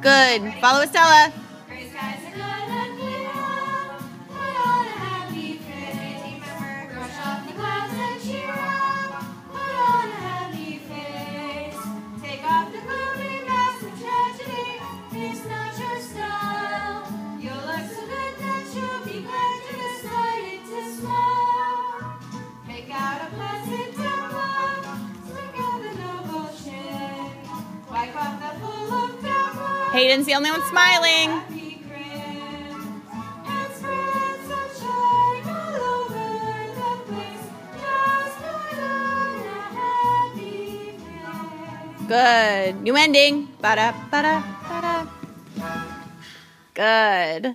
Good. Follow Estella. Hayden's the only one smiling. Good. New ending. Ba-da, ba-da, ba-da. Good.